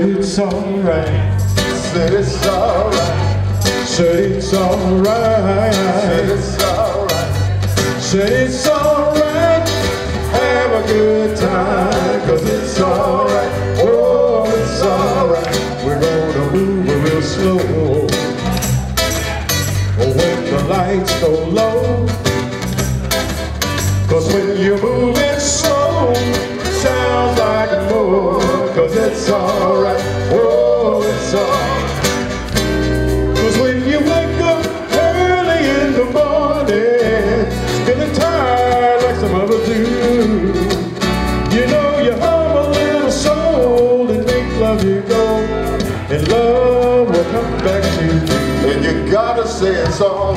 Said it's alright. Said it's alright. Said it's alright. Said it's alright. Said it's alright. Have a good time. Cause it's alright. Oh, it's alright. We're gonna move real slow. When the lights go low. Cause when you're moving it's all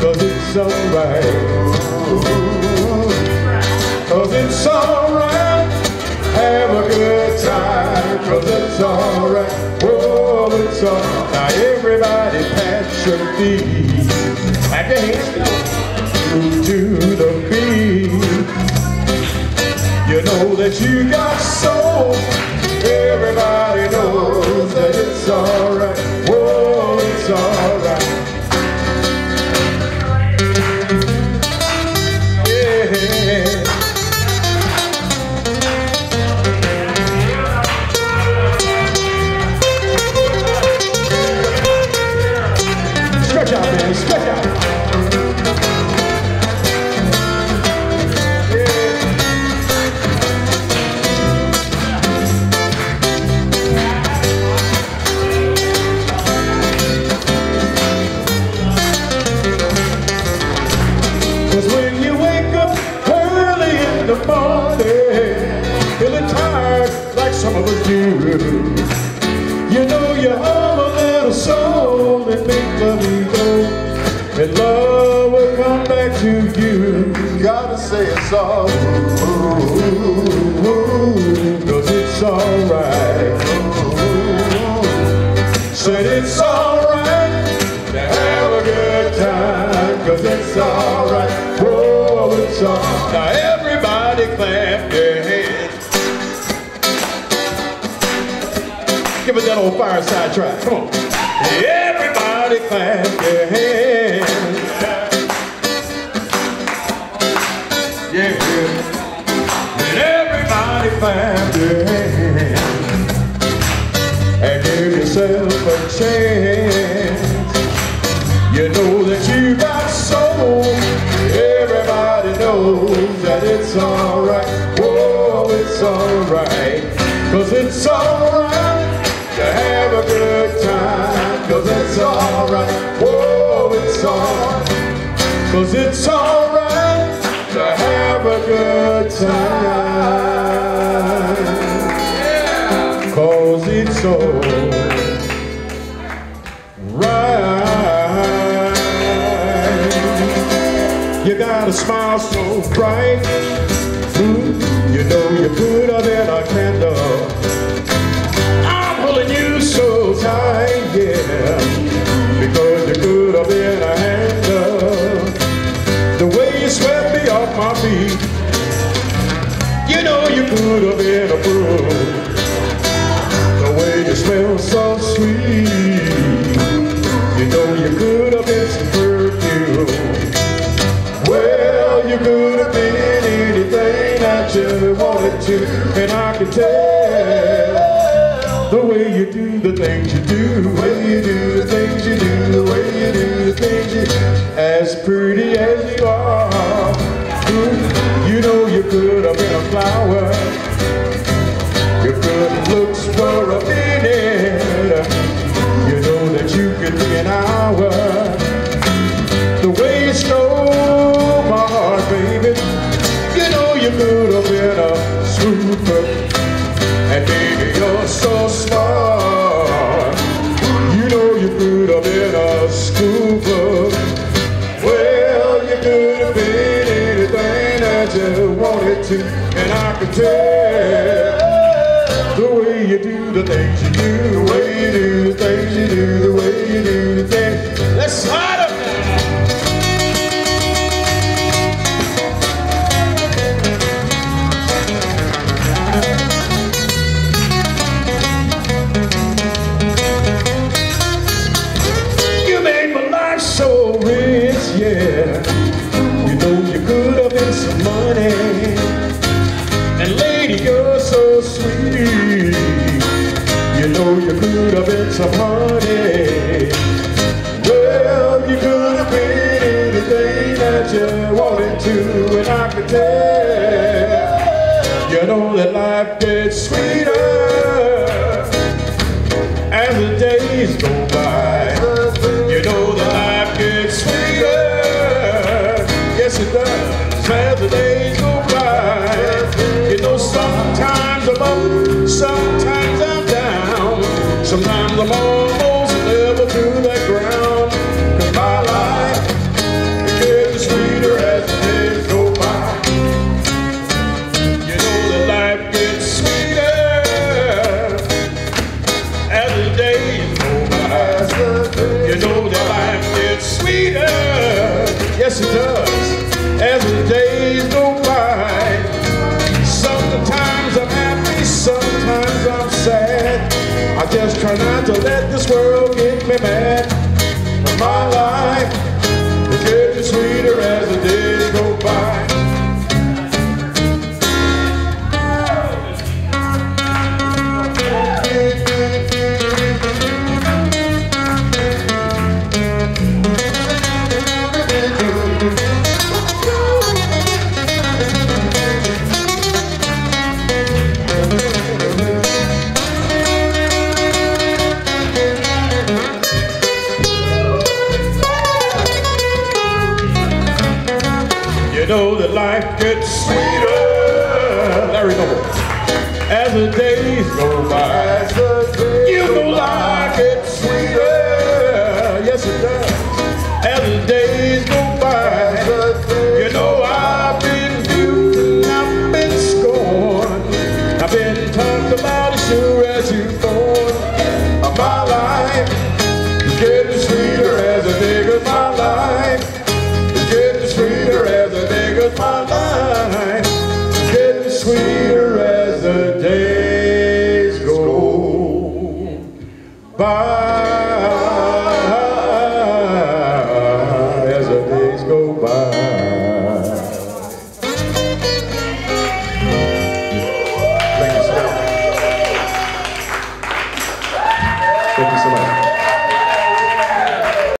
Cause it's alright. Cause it's alright. Have a good time. Cause it's alright. Oh, it's alright. Everybody pat your feet. To the beat. You know that you got soul. Everybody knows that it's alright. Oh, make you and love will come back to you. Gotta say it's all Cause it's alright. Said it's alright to have a good time. Cause it's alright. Oh, it's alright. Now everybody clap your hands. Give it that old fireside track. Come on. And give yourself a chance. You know that you got soul. Everybody knows that it's alright. It's it's alright It's alright to have a good time. Cause it's alright. You got a smile so bright. Mm, you know you're put out in a could have been a broom. The way you smell so sweet. You know you could have been some perfume. Well, you could have been anything that you wanted to. And I can tell the way you do the things you do, an hour. The way you stole my heart, baby. You know you could have been a super. And baby, you're so smart. You know you could have been a scooper. Well, you could have been anything that you wanted to. And I can tell the way you do the things you yeah You know you could have been some money. And lady, you're so sweet. You know you could have been some honey. Well, you could have been anything that you wanted to And I could tell. You know that life gets sweeter. As the days go sometimes. You know that life gets sweeter. Larry Noble. As the days go by You know life gets